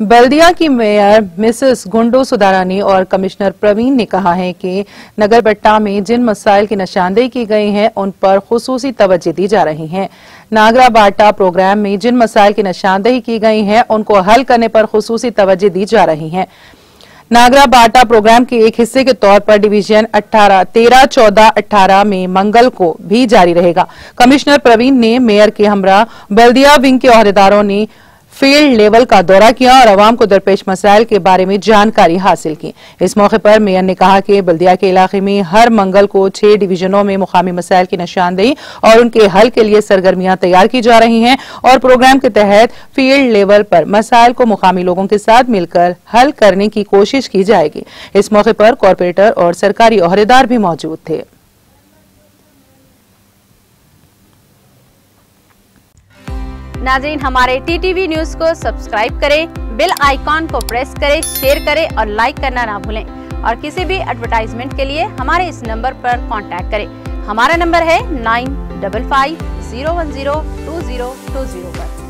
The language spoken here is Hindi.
बल्दिया की मेयर मिसेस गुंडो सुदारानी और कमिश्नर प्रवीण ने कहा है कि नगरबट्टा में जिन मसाइल की निशानदेही की गई है उन पर खसूसी तवज्जो दी जा रही है। नागरा बाटा प्रोग्राम में जिन मसाइल की निशानदेही की गई है उनको हल करने पर खसूसी तवज्जो दी जा रही है। नागरा बाटा प्रोग्राम के एक हिस्से के तौर पर डिवीज़न 18, 13, 14, 18 में मंगल को भी जारी रहेगा। कमिश्नर प्रवीण ने मेयर के हमरा बल्दिया विंग के अहदेदारों ने फ़ील्ड लेवल का दौरा किया और आवाम को दरपेश मसाइल के बारे में जानकारी हासिल की। इस मौके पर मेयर ने कहा कि बल्दिया के इलाके में हर मंगल को छह डिवीजनों में मुकामी मसाइल की निशानदेही और उनके हल के लिए सरगर्मियाँ तैयार की जा रही हैं और प्रोग्राम के तहत फ़ील्ड लेवल पर मसाइल को मुकामी लोगों के साथ मिलकर हल करने की कोशिश की जाएगी। इस मौके पर कॉरपोरेटर और सरकारी अहदेदार भी मौजूद थे। नाजरीन, हमारे टीटीवी न्यूज़ को सब्सक्राइब करें बिल आइकॉन को प्रेस करें शेयर करें और लाइक करना ना भूलें। और किसी भी एडवर्टाइजमेंट के लिए हमारे इस नंबर पर कांटेक्ट करें। हमारा नंबर है nine double five zero one zero two zero two zero पर।